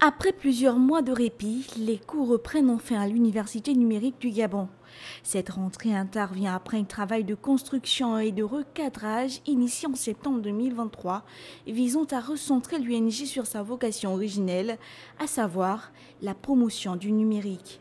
Après plusieurs mois de répit, les cours reprennent enfin à l'Université numérique du Gabon. Cette rentrée intervient après un travail de construction et de recadrage initié en septembre 2023 visant à recentrer l'UNG sur sa vocation originelle, à savoir la promotion du numérique.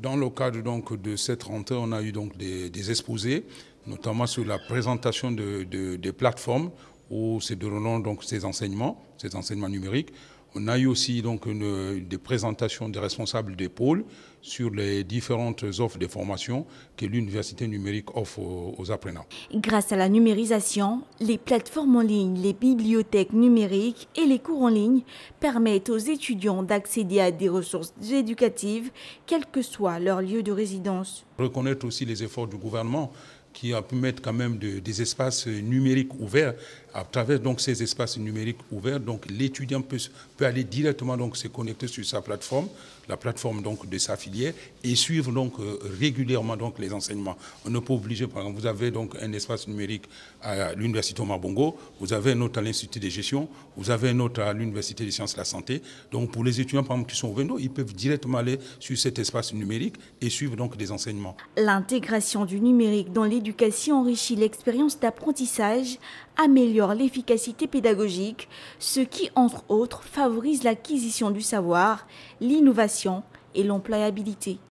Dans le cadre donc de cette rentrée, on a eu donc des, exposés, notamment sur la présentation de, des plateformes où se donc ces enseignements, ces enseignements numériques. On a eu aussi donc des présentations des responsables des pôles sur les différentes offres de formation que l'université numérique offre aux, apprenants. Grâce à la numérisation, les plateformes en ligne, les bibliothèques numériques et les cours en ligne permettent aux étudiants d'accéder à des ressources éducatives, quel que soit leur lieu de résidence. Reconnaître aussi les efforts du gouvernement qui a pu mettre quand même des espaces numériques ouverts. À travers donc ces espaces numériques ouverts, donc l'étudiant peut, peut aller directement donc se connecter sur sa plateforme, la plateforme donc de sa filière, et suivre donc euh, régulièrement donc les enseignements. On n'est pas obligé, par exemple, vous avez donc un espace numérique à l'université Omar-Bongo, vous avez un autre à l'Institut de gestion, vous avez un autre à l'université des sciences de la santé. Donc pour les étudiants par exemple, qui sont au Vendo, ils peuvent directement aller sur cet espace numérique et suivre donc des enseignements. L'intégration du numérique dans l'éducation l'éducation enrichit l'expérience d'apprentissage, améliore l'efficacité pédagogique, ce qui, entre autres, favorise l'acquisition du savoir, l'innovation et l'employabilité.